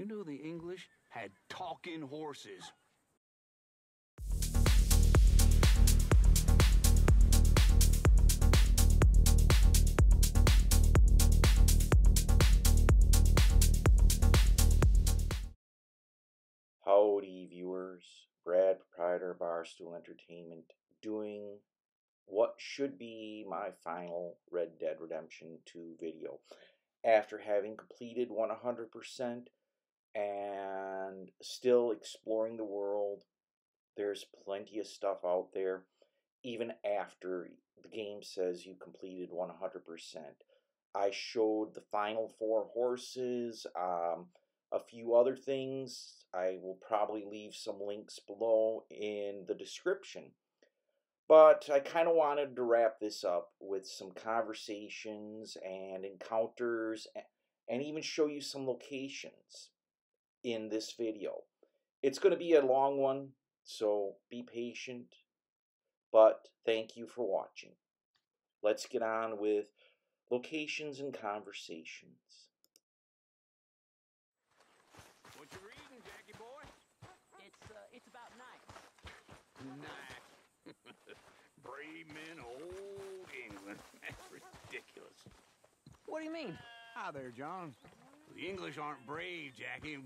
You know the English had talking horses? Howdy, viewers. Brad, proprietor of Barstool Entertainment, doing what should be my final Red Dead Redemption 2 video. After having completed 100% and still exploring the world, there's plenty of stuff out there, even after the game says you completed 100%. I showed the final four horses, um, a few other things. I will probably leave some links below in the description. But I kind of wanted to wrap this up with some conversations and encounters and even show you some locations in this video. It's going to be a long one, so be patient. But thank you for watching. Let's get on with locations and conversations. What you reading, Jackie boy? It's uh, it's about knight. Nice. Brave men old England. That's ridiculous. What do you mean? Hi there, John. The English aren't brave, Jackie.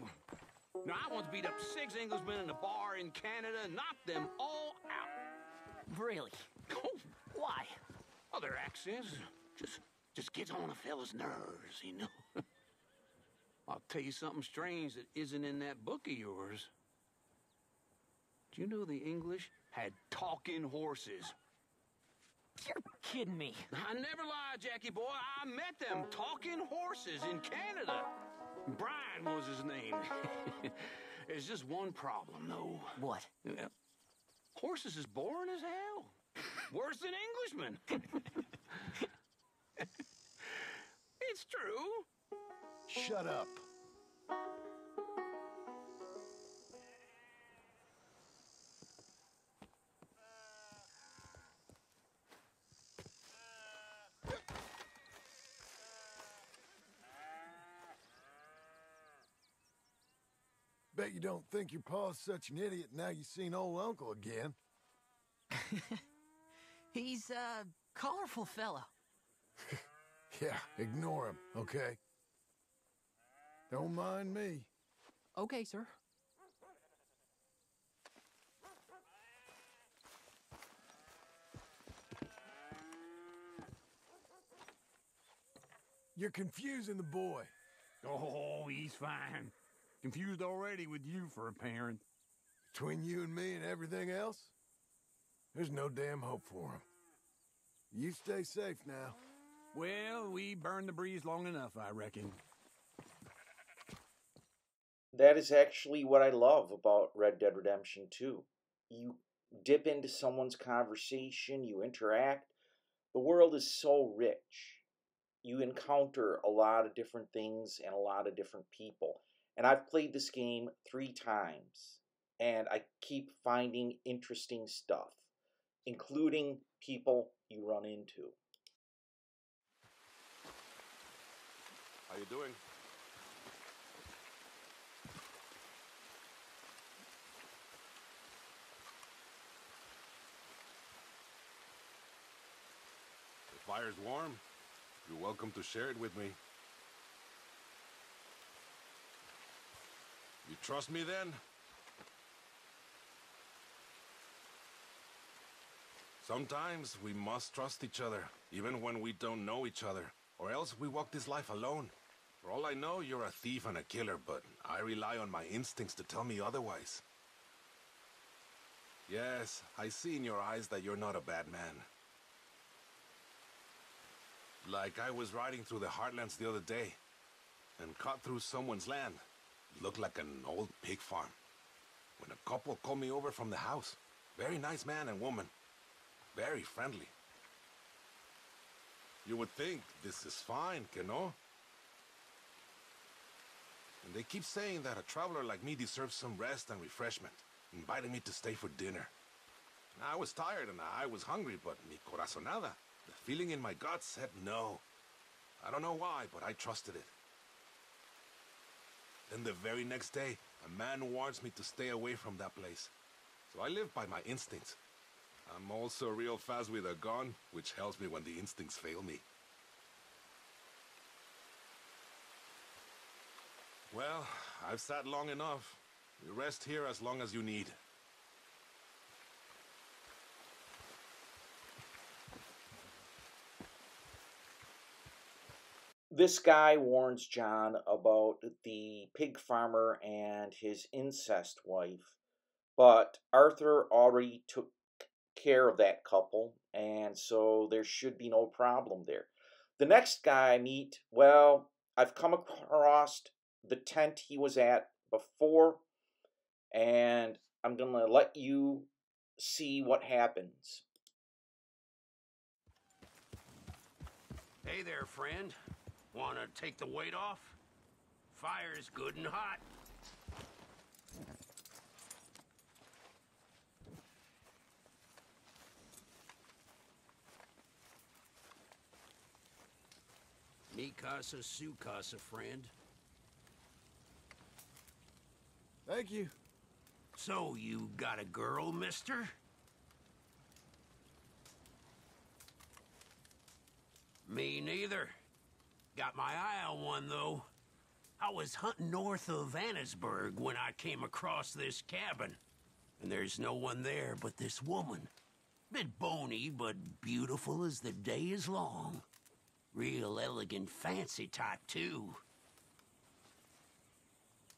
Now, I once beat up six Englishmen in a bar in Canada and knocked them all out. Really? Oh, Why? Other accents just just gets on a fella's nerves, you know. I'll tell you something strange that isn't in that book of yours. Do you know the English had talking horses? You're kidding me. I never lie, Jackie boy. I met them talking horses in Canada. Brian was his name. There's just one problem, though. What? Yeah. Horses is boring as hell. Worse than Englishmen. it's true. Shut up. Don't think your pa's such an idiot now you've seen old uncle again. He's a colorful fellow. Yeah, ignore him, okay? Don't mind me. Okay, sir. You're confusing the boy. Oh, he's fine. Confused already with you for a parent. Between you and me and everything else, there's no damn hope for him. You stay safe now. Well, we burned the breeze long enough, I reckon. That is actually what I love about Red Dead Redemption 2. You dip into someone's conversation, you interact. The world is so rich. You encounter a lot of different things and a lot of different people. And I've played this game three times, and I keep finding interesting stuff, including people you run into. How you doing? The fire's warm. You're welcome to share it with me. You trust me then? Sometimes we must trust each other, even when we don't know each other, or else we walk this life alone. For all I know, you're a thief and a killer, but I rely on my instincts to tell me otherwise. Yes, I see in your eyes that you're not a bad man. Like I was riding through the heartlands the other day and cut through someone's land. Looked like an old pig farm. When a couple called me over from the house. Very nice man and woman. Very friendly. You would think this is fine, que no? And they keep saying that a traveler like me deserves some rest and refreshment, inviting me to stay for dinner. I was tired and I was hungry, but mi corazonada, the feeling in my gut said no. I don't know why, but I trusted it. Then the very next day, a man warns me to stay away from that place. So I live by my instincts. I'm also real fast with a gun, which helps me when the instincts fail me. Well, I've sat long enough. You rest here as long as you need. This guy warns John about the pig farmer and his incest wife, but Arthur already took care of that couple, and so there should be no problem there. The next guy I meet, well, I've come across the tent he was at before, and I'm going to let you see what happens. Hey there, friend. Want to take the weight off? Fire's good and hot. Mi casa, su casa, friend. Thank you. So, you got a girl, mister? Me neither. Got my eye on one, though. I was hunting north of Annesburg when I came across this cabin. And there's no one there but this woman. Bit bony, but beautiful as the day is long. Real elegant, fancy type, too.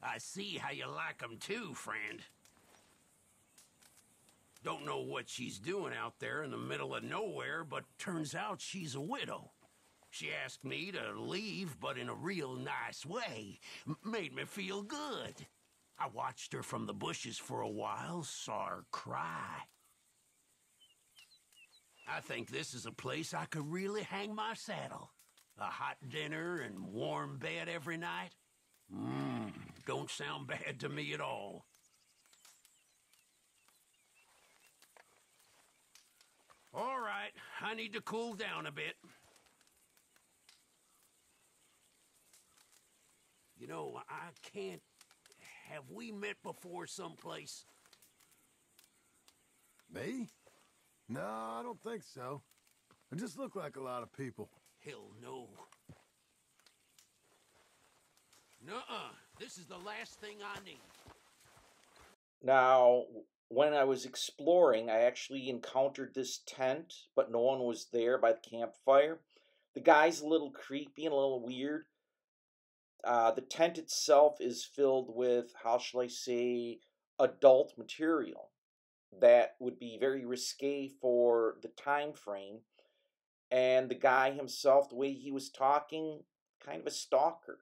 I see how you like 'em too, friend. Don't know what she's doing out there in the middle of nowhere, but turns out she's a widow. She asked me to leave, but in a real nice way. M made me feel good. I watched her from the bushes for a while, saw her cry. I think this is a place I could really hang my saddle. A hot dinner and warm bed every night. Mmm, don't sound bad to me at all. All right, I need to cool down a bit. You know, I can't... Have we met before someplace? Me? No, I don't think so. I just look like a lot of people. Hell no. Nuh-uh. This is the last thing I need. Now, when I was exploring, I actually encountered this tent, but no one was there by the campfire. The guy's a little creepy and a little weird. Uh, the tent itself is filled with, how shall I say, adult material that would be very risque for the time frame. And the guy himself, the way he was talking, kind of a stalker.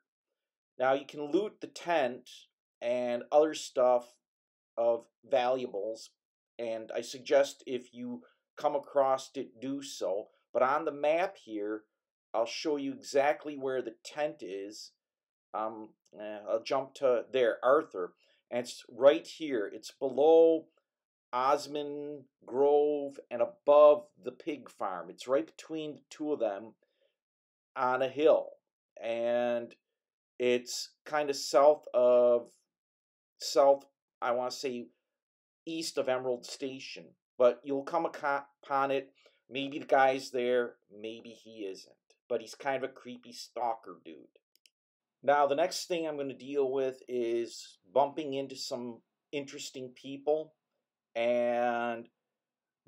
Now you can loot the tent and other stuff of valuables, and I suggest if you come across it, do so. But on the map here, I'll show you exactly where the tent is. Um, eh, I'll jump to there, Arthur, and it's right here. It's below Osmond Grove and above the pig farm. It's right between the two of them on a hill. And it's kind of south of, south, I want to say east of Emerald Station. But you'll come upon it. Maybe the guy's there, maybe he isn't. But he's kind of a creepy stalker dude. Now, the next thing I'm going to deal with is bumping into some interesting people. And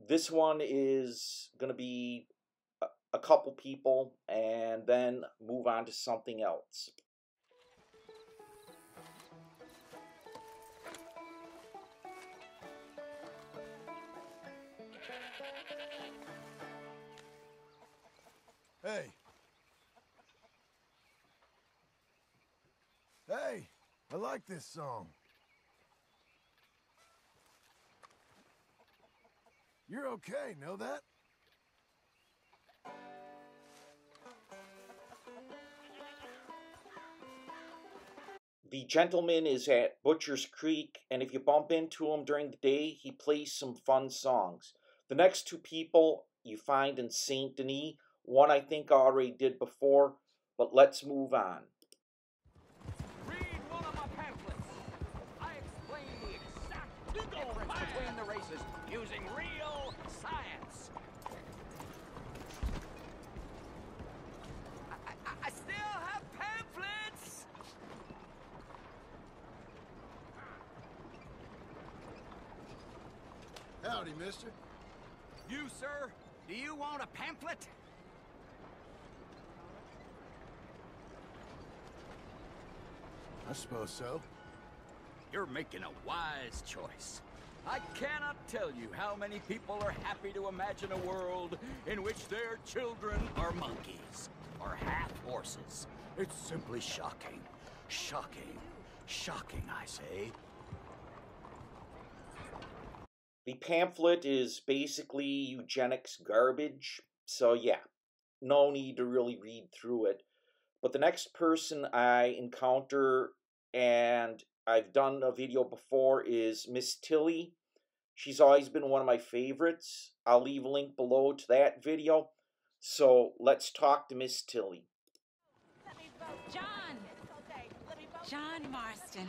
this one is going to be a, couple people and then move on to something else. Hey. Hey, I like this song. You're okay, know that? The gentleman is at Butcher's Creek, and if you bump into him during the day, he plays some fun songs. The next two people you find in Saint Denis, one I think I already did before, but let's move on. analysis using real science. I still have pamphlets! Howdy, mister. You, sir, do you want a pamphlet? I suppose so. You're making a wise choice. I cannot tell you how many people are happy to imagine a world in which their children are monkeys or half horses. It's simply shocking. Shocking. Shocking, I say. The pamphlet is basically eugenics garbage, so yeah, no need to really read through it. But the next person I encounter, and I've done a video before, is Miss Tilly. She's always been one of my favorites. I'll leave a link below to that video. So let's talk to Miss Tilly. John! John Marston.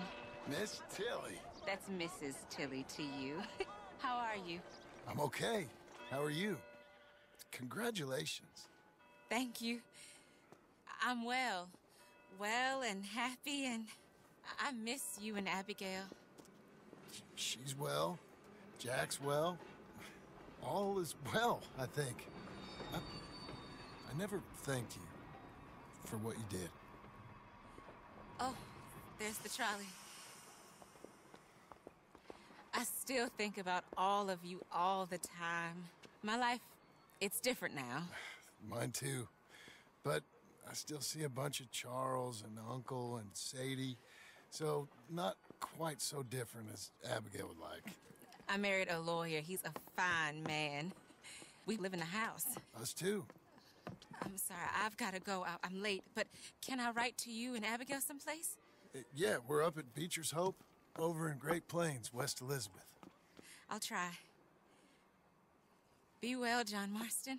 Miss Tilly. That's Mrs. Tilly to you. How are you? I'm okay. How are you? Congratulations. Thank you. I'm well. Well and happy, and I miss you and Abigail. She's well. Jack's well. All is well, I think. I, I never thanked you for what you did. Oh, there's the trolley. I still think about all of you all the time. My life, it's different now. Mine too. But I still see a bunch of Charles and Uncle and Sadie. So not quite so different as Abigail would like. I married a lawyer. He's a fine man. We live in a house. Us too. I'm sorry, I've got to go. I- I'm late. But can I write to you and Abigail someplace? Uh, Yeah, we're up at Beecher's Hope over in Great Plains, West Elizabeth. I'll try. Be well, John Marston.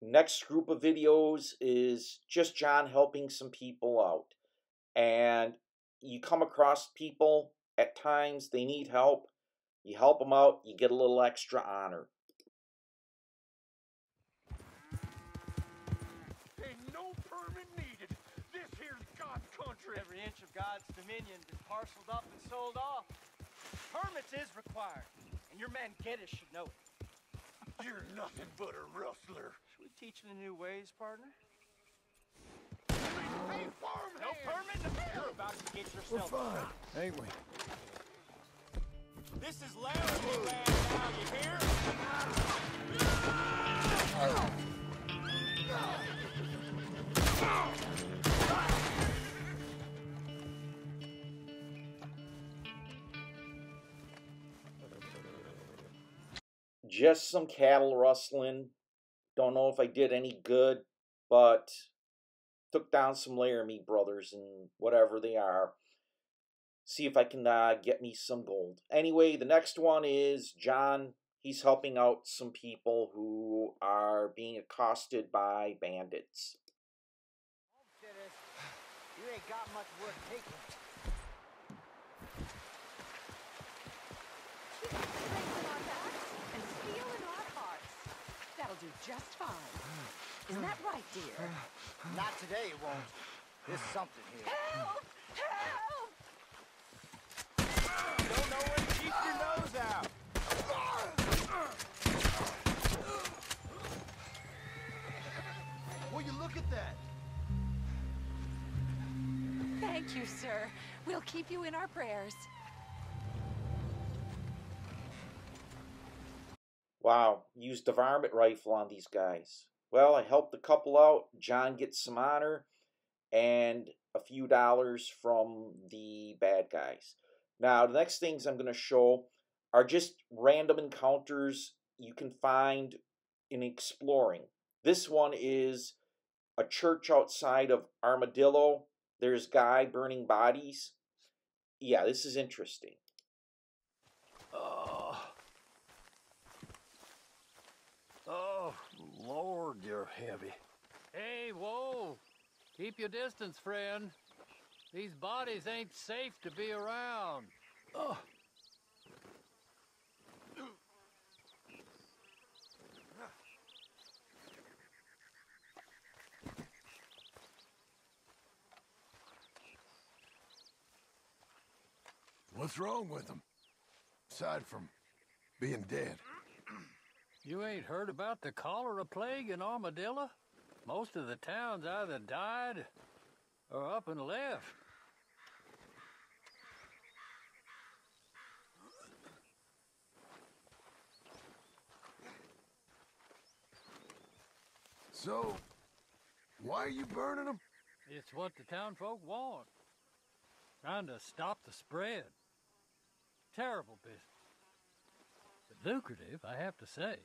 Next group of videos is just John helping some people out. And you come across people at times they need help. You help them out, you get a little extra honor. Ain't no permit needed. This here's God's country. Every inch of God's dominion is parceled up and sold off. Permits is required, and your man Geddes should know it. You're nothing but a rustler. Should we teach him the new ways, partner? Hey, farmhand! No permit? You're about to get We're yourself fine, ain't we? This is Laramie land now, you hear? Just some cattle rustling. Don't know if I did any good, but took down some Laramie brothers and whatever they are. See if I can uh, get me some gold. Anyway, the next one is John. He's helping out some people who are being accosted by bandits. You ain't got much taking. Just fine. Isn't that right, dear? Not today, it won't. There's something here. Help! Help! Don't know when to keep your nose out. Will you look at that? Thank you, sir. We'll keep you in our prayers. Wow, used the varmint rifle on these guys. Well, I helped the couple out. John gets some honor and a few dollars from the bad guys. Now, the next things I'm going to show are just random encounters you can find in exploring. This one is a church outside of Armadillo. There's guy burning bodies. Yeah, this is interesting. Oh. Oh, Lord, you're heavy. Hey, whoa! Keep your distance, friend. These bodies ain't safe to be around. Oh. What's wrong with them? Aside from being dead. You ain't heard about the cholera plague in Armadillo? Most of the towns either died or up and left. So, why are you burning them? It's what the town folk want. Trying to stop the spread. Terrible business. But lucrative, I have to say.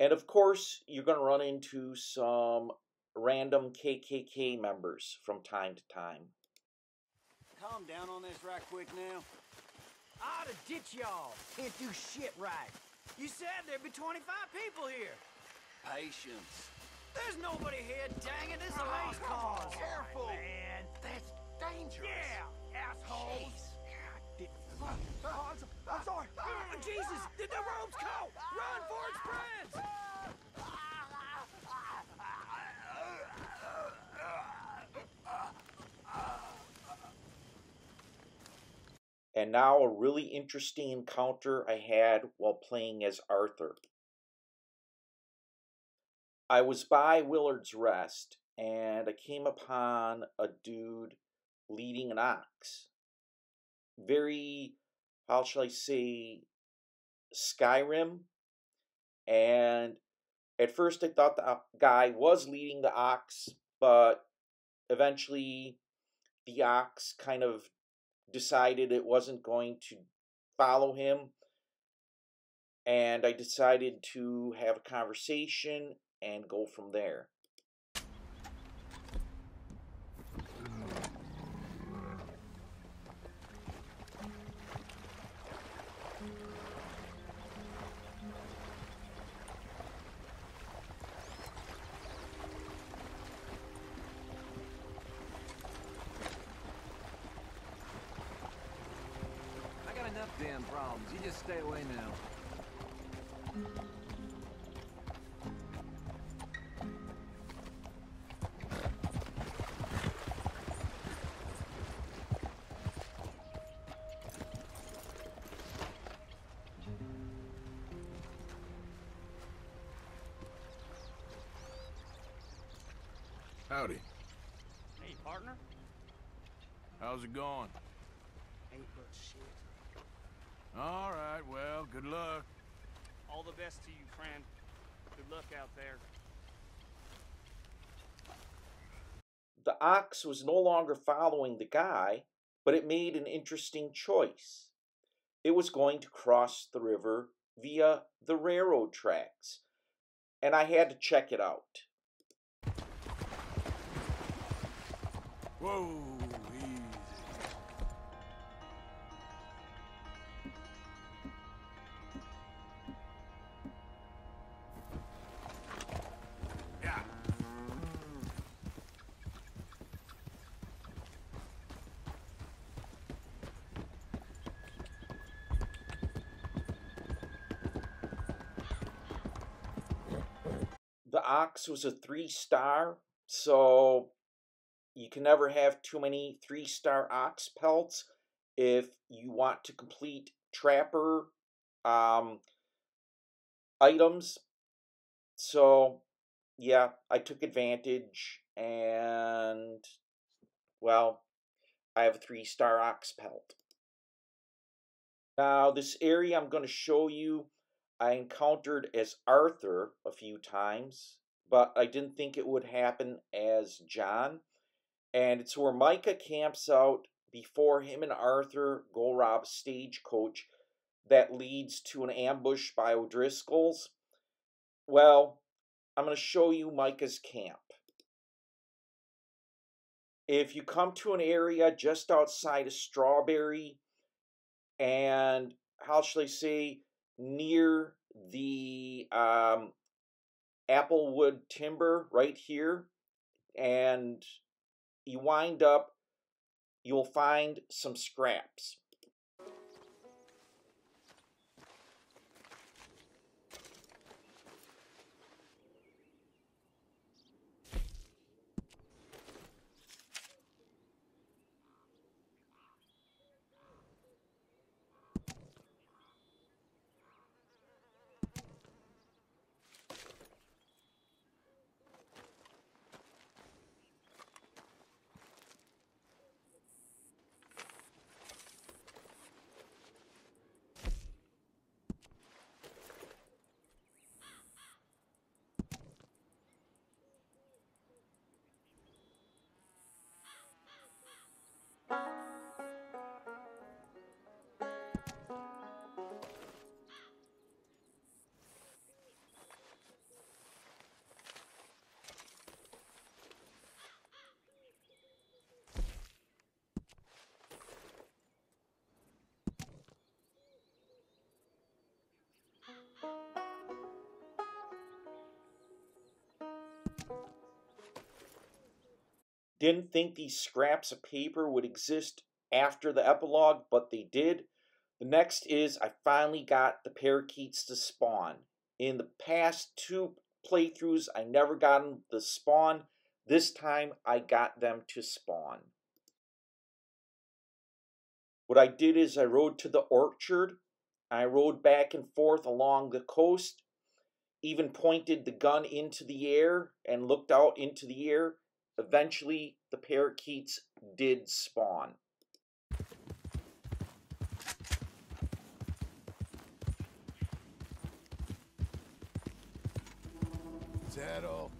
And of course, you're going to run into some random KKK members from time to time. Calm down on this right quick now. I ought to ditch y'all. Can't do shit right. You said there'd be 25 people here. Patience. There's nobody here, dang it. This is a race cause. Careful. man. That's dangerous. Yeah, assholes. Oh, I'm, so- I'm sorry. Oh, Jesus, ah, the, the ah, rope's caught. Run for its friends. And now a really interesting encounter I had while playing as Arthur. I was by Willard's Rest and I came upon a dude leading an ox. Very, how shall I say, Skyrim. And at first I thought the guy was leading the ox, but eventually the ox kind of decided it wasn't going to follow him. And I decided to have a conversation and go from there. Damn problems. You just stay away now. Ox was no longer following the guy, but it made an interesting choice. It was going to cross the river via the railroad tracks, and I had to check it out. Whoa, The ox was a three star, so you can never have too many three star ox pelts if you want to complete trapper um, items. So, yeah, I took advantage and, well, I have a three star ox pelt. Now, this area I'm going to show you, I encountered as Arthur a few times, but I didn't think it would happen as John. And it's where Micah camps out before him and Arthur go rob Stagecoach that leads to an ambush by O'Driscoll's? Well, I'm going to show you Micah's camp. If you come to an area just outside of Strawberry and how shall I say, near the um, Applewood timber right here, and you wind up, you'll find some scraps. Didn't think these scraps of paper would exist after the epilogue, but they did. The next is I finally got the parakeets to spawn. In the past two playthroughs, I never got them to spawn. This time, I got them to spawn. What I did is I rode to the orchard. I rode back and forth along the coast, even pointed the gun into the air and looked out into the air Eventually, the parakeets did spawn. Settle. Easy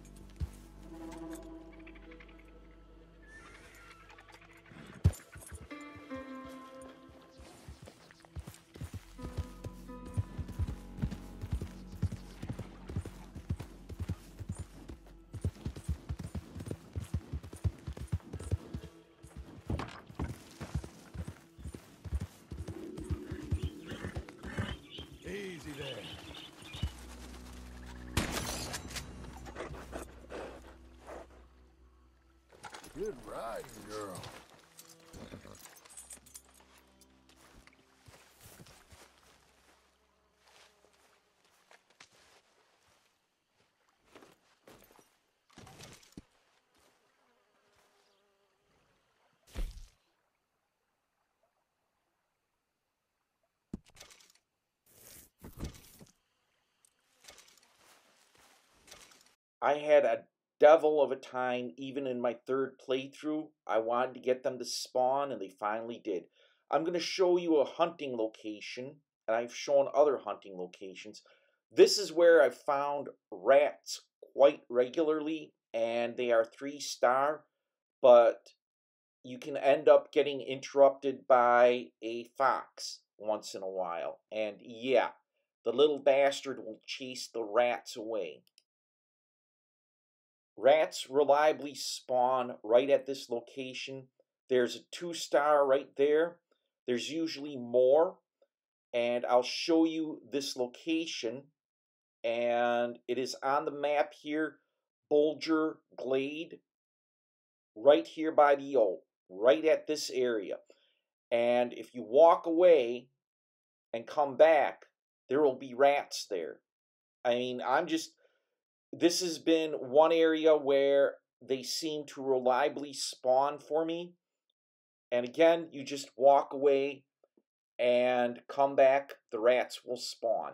Good riding, girl. I had a devil of a time even in my third playthrough. I wanted to get them to spawn, and they finally did. I'm going to show you a hunting location, and I've shown other hunting locations. This is where I've found rats quite regularly, and they are three star, but you can end up getting interrupted by a fox once in a while. And yeah, the little bastard will chase the rats away. Rats reliably spawn right at this location. There's a two star right there. There's usually more. And I'll show you this location. And it is on the map here Bulger Glade. Right here by the O. Right at this area. And if you walk away and come back, there will be rats there. I mean, I'm just this has been one area where they seem to reliably spawn for me. And again, you just walk away and come back, the rats will spawn.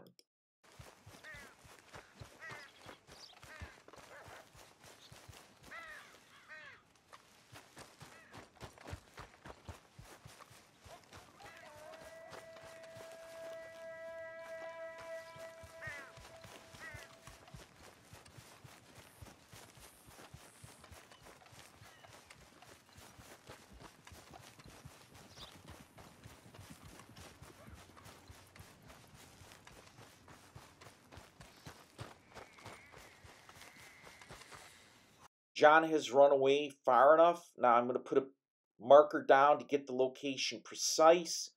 John has run away far enough. Now I'm going to put a marker down to get the location precise.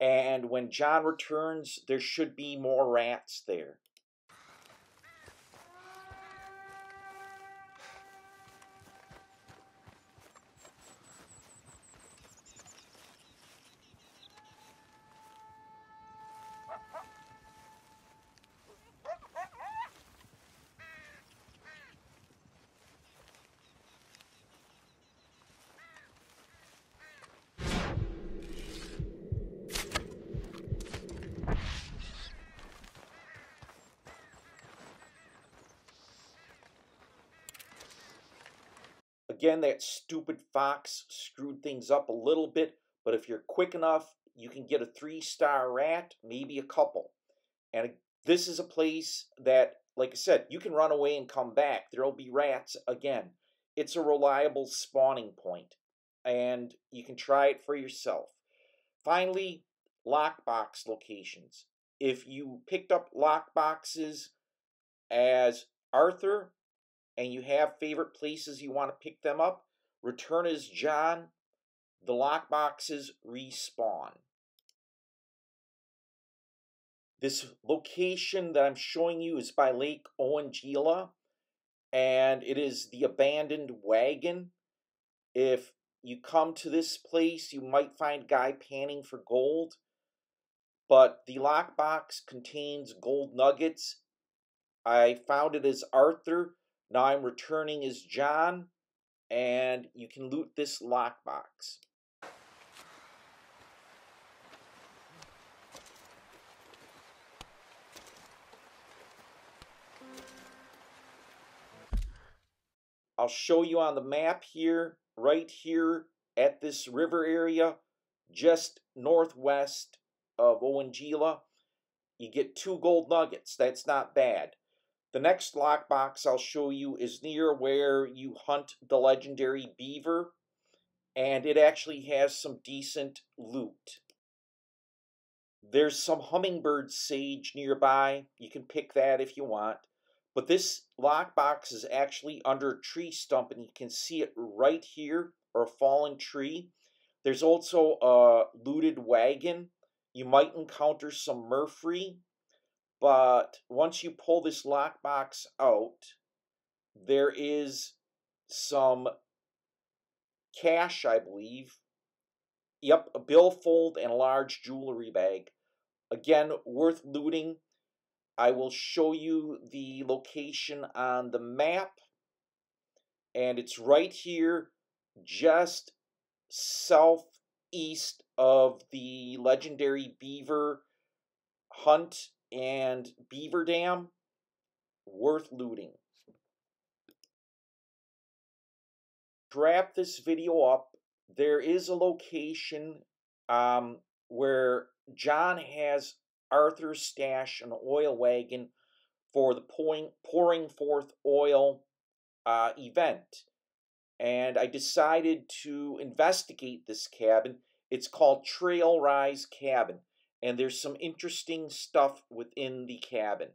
And when John returns, there should be more rats there. Again, that stupid fox screwed things up a little bit, but if you're quick enough, you can get a three star rat, maybe a couple. And this is a place that, like I said, you can run away and come back. There'll be rats again. It's a reliable spawning point, and you can try it for yourself. Finally, lockbox locations. If you picked up lockboxes as Arthur and you have favorite places you want to pick them up, return as John. The lockboxes respawn. This location that I'm showing you is by Lake Owanjila, and it is the abandoned wagon. If you come to this place, you might find Guy panning for gold, but the lockbox contains gold nuggets. I found it as Arthur now I'm returning as John, and you can loot this lockbox. I'll show you on the map here, right here at this river area, just northwest of Owanjila. You get two gold nuggets. That's not bad. The next lockbox I'll show you is near where you hunt the legendary beaver, and it actually has some decent loot. There's some hummingbird sage nearby. You can pick that if you want. But this lockbox is actually under a tree stump, and you can see it right here, or a fallen tree. There's also a looted wagon. You might encounter some murfree but once you pull this lockbox out, there is some cash, I believe. Yep, a billfold and a large jewelry bag. Again, worth looting. I will show you the location on the map. And it's right here, just southeast of the legendary beaver hunt and Beaver Dam, worth looting. Wrap this video up, there is a location um, where John has Arthur's stash an oil wagon for the pouring, pouring forth oil uh, event. And I decided to investigate this cabin. It's called Trail Rise Cabin and there's some interesting stuff within the cabin.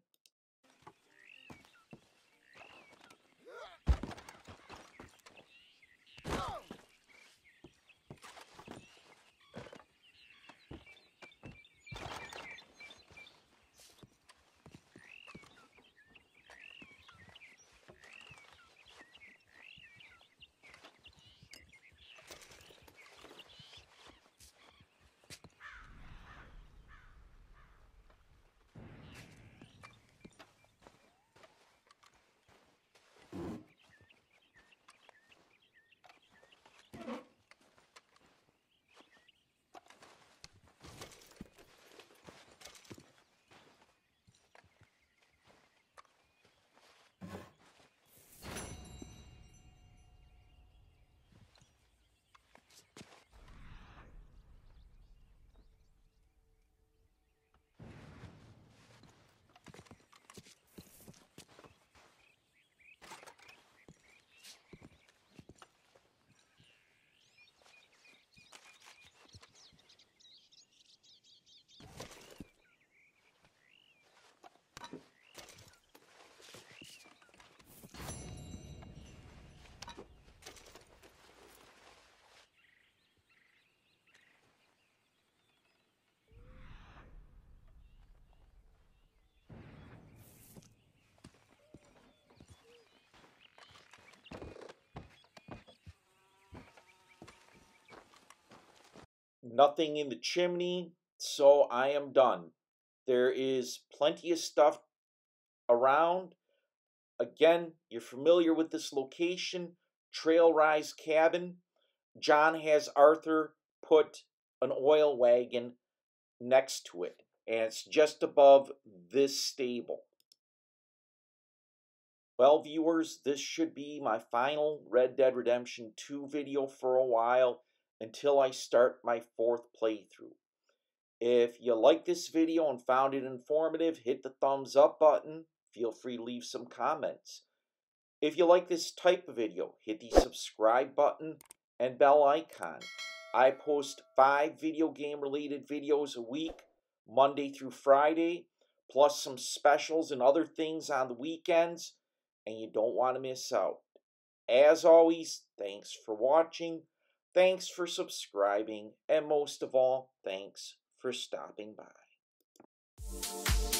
Nothing in the chimney, so I am done. There is plenty of stuff around. Again, you're familiar with this location, Trail Rise Cabin. John has Arthur put an oil wagon next to it, and it's just above this stable. Well, viewers, this should be my final Red Dead Redemption 2 video for a while until I start my fourth playthrough. If you like this video and found it informative, hit the thumbs up button. Feel free to leave some comments. If you like this type of video, hit the subscribe button and bell icon. I post five video game related videos a week, Monday through Friday, plus some specials and other things on the weekends, and you don't want to miss out. As always, thanks for watching, thanks for subscribing, and most of all, thanks for stopping by.